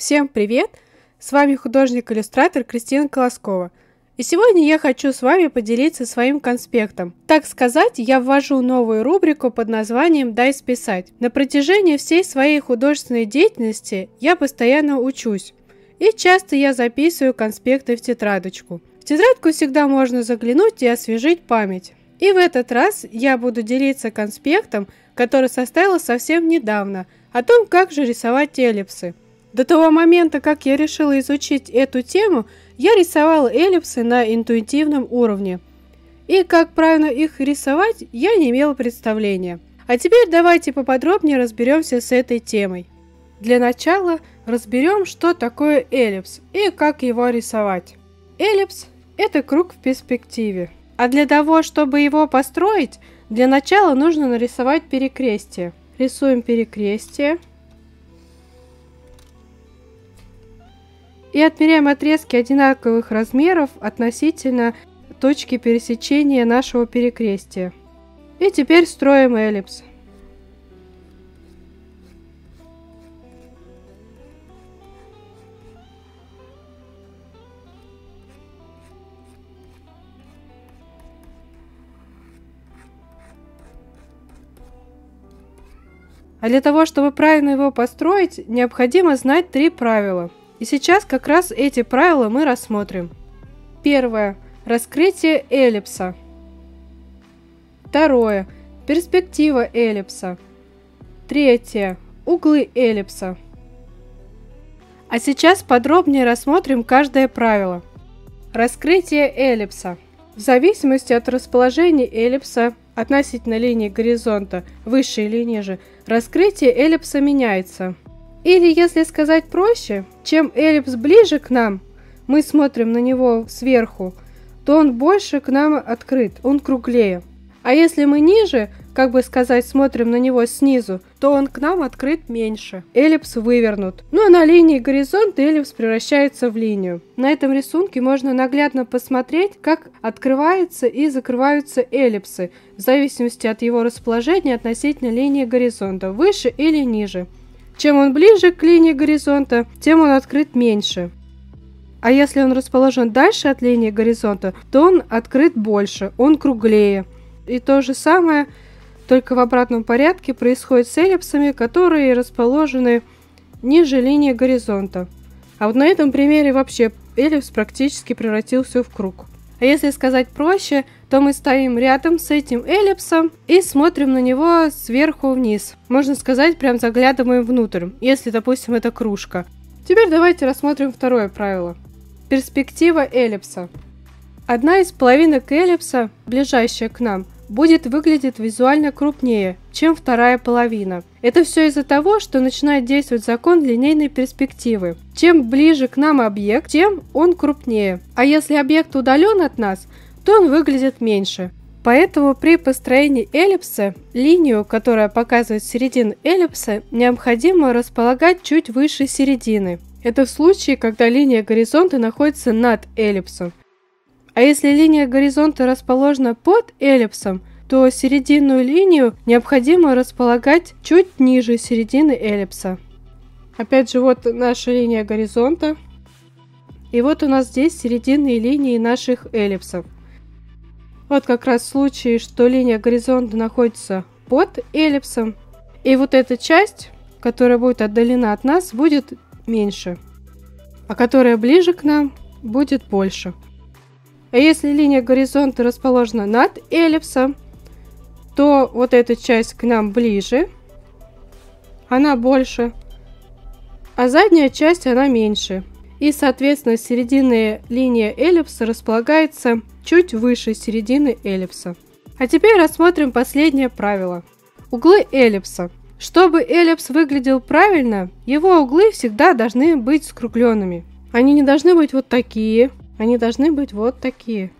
Всем привет! С вами художник-иллюстратор Кристина Колоскова. И сегодня я хочу с вами поделиться своим конспектом. Так сказать, я ввожу новую рубрику под названием «Дай списать». На протяжении всей своей художественной деятельности я постоянно учусь. И часто я записываю конспекты в тетрадочку. В тетрадку всегда можно заглянуть и освежить память. И в этот раз я буду делиться конспектом, который составила совсем недавно, о том, как же рисовать эллипсы. До того момента, как я решила изучить эту тему, я рисовала эллипсы на интуитивном уровне. И как правильно их рисовать, я не имела представления. А теперь давайте поподробнее разберемся с этой темой. Для начала разберем, что такое эллипс и как его рисовать. Эллипс – это круг в перспективе. А для того, чтобы его построить, для начала нужно нарисовать перекрестие. Рисуем перекрестие. И отмеряем отрезки одинаковых размеров относительно точки пересечения нашего перекрестия. И теперь строим эллипс. А для того, чтобы правильно его построить, необходимо знать три правила – и сейчас как раз эти правила мы рассмотрим. Первое. Раскрытие эллипса. Второе. Перспектива эллипса. Третье. Углы эллипса. А сейчас подробнее рассмотрим каждое правило. Раскрытие эллипса. В зависимости от расположения эллипса относительно линии горизонта, высшей линии же, раскрытие эллипса меняется – или, если сказать проще, чем эллипс ближе к нам, мы смотрим на него сверху, то он больше к нам открыт, он круглее. А если мы ниже, как бы сказать, смотрим на него снизу, то он к нам открыт меньше. Эллипс вывернут. Ну а на линии горизонта эллипс превращается в линию. На этом рисунке можно наглядно посмотреть, как открываются и закрываются эллипсы, в зависимости от его расположения относительно линии горизонта, выше или ниже. Чем он ближе к линии горизонта, тем он открыт меньше. А если он расположен дальше от линии горизонта, то он открыт больше, он круглее. И то же самое, только в обратном порядке, происходит с эллипсами, которые расположены ниже линии горизонта. А вот на этом примере вообще эллипс практически превратился в круг. А если сказать проще, то мы стоим рядом с этим эллипсом и смотрим на него сверху вниз. Можно сказать, прям заглядываем внутрь, если, допустим, это кружка. Теперь давайте рассмотрим второе правило. Перспектива эллипса. Одна из половинок эллипса, ближайшая к нам, будет выглядеть визуально крупнее, чем вторая половина. Это все из-за того, что начинает действовать закон линейной перспективы. Чем ближе к нам объект, тем он крупнее. А если объект удален от нас, то он выглядит меньше. Поэтому при построении эллипса линию, которая показывает середину эллипса, необходимо располагать чуть выше середины. Это в случае, когда линия горизонта находится над эллипсом. А если линия горизонта расположена под эллипсом, то серединную линию необходимо располагать чуть ниже середины эллипса. Опять же, вот наша линия горизонта. И вот у нас здесь серединные линии наших эллипсов. Вот как раз в случае, что линия горизонта находится под эллипсом. И вот эта часть, которая будет отдалена от нас, будет меньше. А которая ближе к нам, будет больше. А если линия горизонта расположена над эллипсом, то вот эта часть к нам ближе, она больше, а задняя часть она меньше. И, соответственно, серединная линия эллипса располагается чуть выше середины эллипса. А теперь рассмотрим последнее правило. Углы эллипса. Чтобы эллипс выглядел правильно, его углы всегда должны быть скругленными. Они не должны быть вот такие, они должны быть вот такие.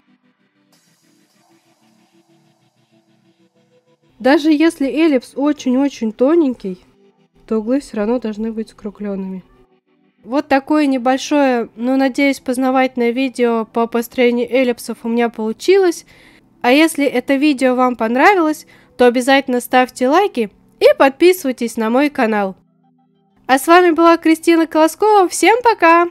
Даже если эллипс очень-очень тоненький, то углы все равно должны быть скругленными. Вот такое небольшое, но, надеюсь, познавательное видео по построению эллипсов у меня получилось. А если это видео вам понравилось, то обязательно ставьте лайки и подписывайтесь на мой канал. А с вами была Кристина Колоскова. Всем пока!